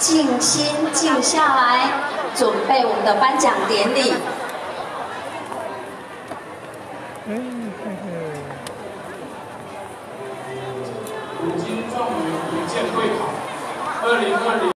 静心，静下来，准备我们的颁奖典礼。嗯，如今状元一见会考，二零二零。